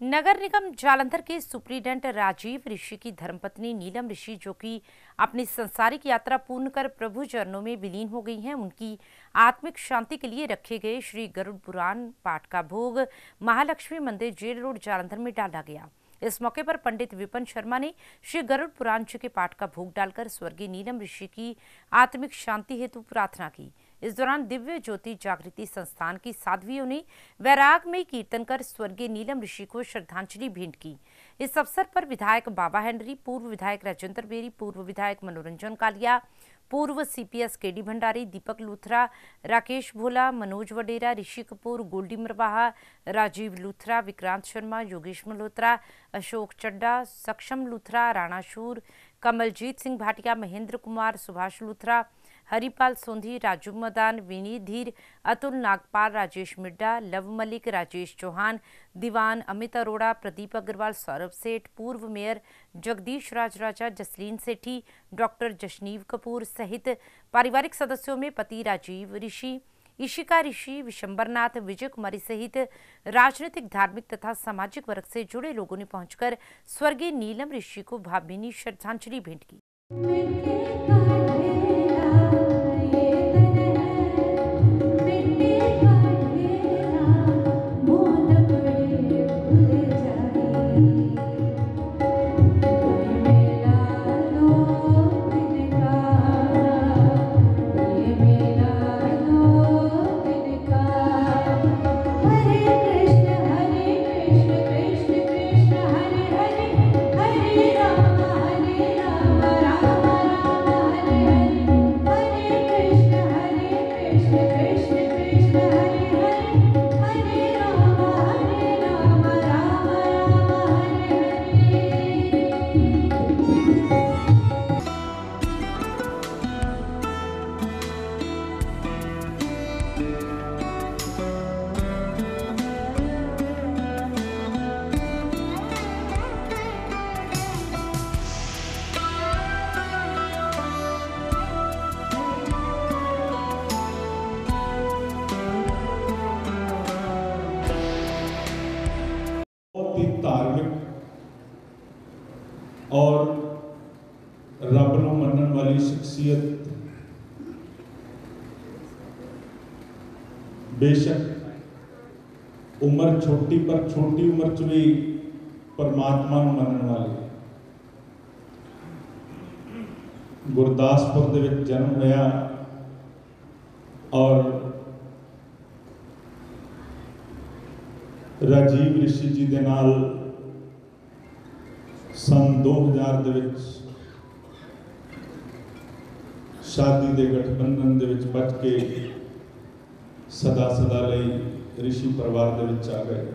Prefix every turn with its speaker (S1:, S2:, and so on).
S1: नगर निगम जालंधर के सुप्रीडेंट राजीव ऋषि की धर्मपत्नी नीलम ऋषि, जो कि अपनी संसारिक यात्रा पूर्ण कर प्रभु चरणों में विलीन हो गई हैं, उनकी आत्मिक शांति के लिए रखे गए श्री गरुड़ पुराण पाठ का भोग महालक्ष्मी मंदिर जेल रोड जालंधर में डाला गया। इस मौके पर पंडित विपन शर्मा ने श्री गरुड़ पुराण जी के पाठ का भोग डालकर स्वर्गीय नीलम ऋषि की आत्मिक शांति हेतु प्रार्थना की। इस दौरान दिव्य ज्योति जागृति संस्थान की साध्वियों ने वैराग में कीर्तन कर स्वर्गीय नीलम ऋषि को श्रद्धांजलि भेंट की। इस अवसर पर विधायक बाबा हेनरी, पूर्व विधायक राजेंद्र बेरी, पूर्व विधायक मनोरंजन कालिया, पूर्व सीपीएस केडी भंडारी दीपक लूथरा, राकेश भोला, मनोज वडेरा, ऋषि कपूर, गोल्डी मरवाहा, राजीव लूथरा, विक्रांत शर्मा, योगेश मल्होत्रा, अशोक चड्डा सक्षम लूथरा, राणा शूर, कमलजीत सिंह भाटिया, महेंद्र कुमार, सुभाष लूथरा हरिपाल सोंधी, राजू मदान विनीत धीर, अतुल नागपाल, राजेश मिड्डा, लव मलिक, राजेश चौहान, दीवान अमित अरोड़ा, प्रदीप अग्रवाल, सौरभ सेठ, पूर्व मेयर जगदीश राजराजा, जसलीन सेठी, डॉक्टर जशनीव कपूर सहित पारिवारिक सदस्यों में पति राजीव ऋषि ईशिका ऋषि, विशंबरनाथ, विजय कुमारी सहित राजनीतिक, धार्मिक तथा सामाजिक वर्ग से जुड़े लोगों ने पहुंचकर स्वर्गीय नीलम ऋषि को भावभीनी श्रद्धांजलि भेंट की।
S2: ਧਾਰਮਿਕ ਔਰ ਰੱਬ ਨੂੰ ਮੰਨਣ ਵਾਲੀ ਸ਼ਖਸੀਅਤ ਬੇਸ਼ੱਕ ਉਮਰ ਛੋਟੀ ਪਰ ਛੋਟੀ ਉਮਰ 'ਚ ਵੀ ਪਰਮਾਤਮਾ ਨੂੰ ਮੰਨਣ ਵਾਲੀ ਗੁਰਦਾਸਪੁਰ ਦੇ ਵਿੱਚ ਜਨਮ ਹੋਇਆ ਔਰ ਰਾਜੀਵ ਰਿਸ਼ੀ ਜੀ ਦੇ ਨਾਲ ਸਨ 2000 ਦੇ ਵਿੱਚ ਸ਼ਾਦੀ ਦੇ ਗਠਬੰਧਨ ਦੇ ਵਿੱਚ ਬਚ ਕੇ ਸਦਾ ਸਦਾ ਲਈ ਰਿਸ਼ੀ ਪਰਿਵਾਰ ਦੇ ਵਿੱਚ ਆ ਗਏ